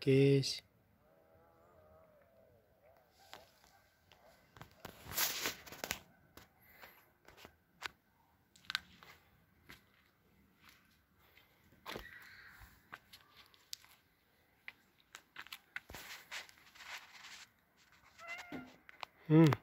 Кись. М.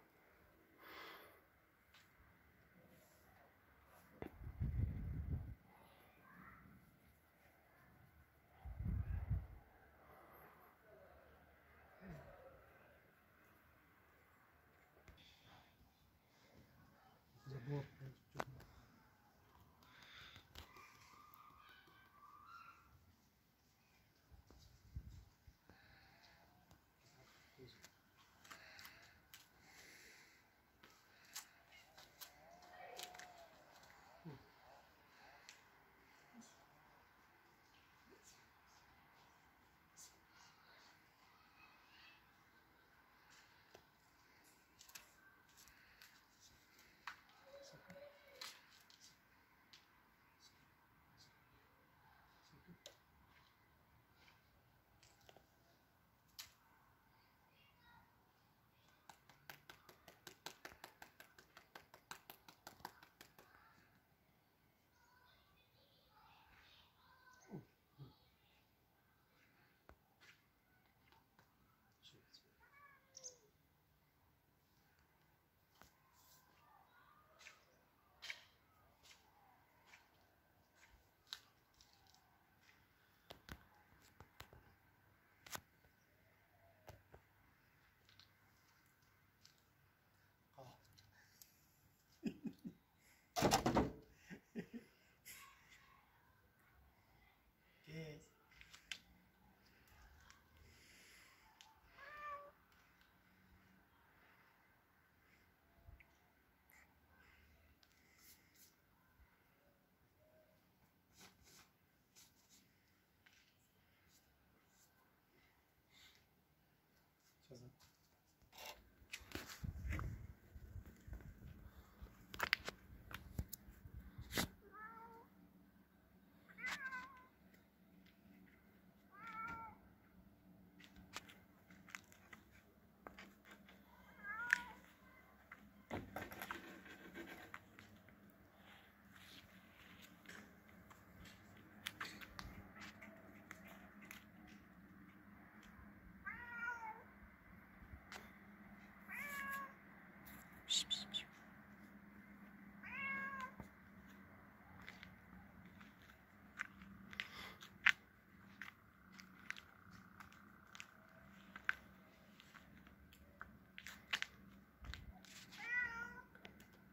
Exato.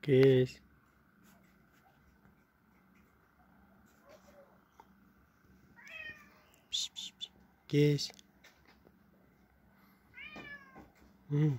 Peace. Kiss. Mm.